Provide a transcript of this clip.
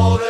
all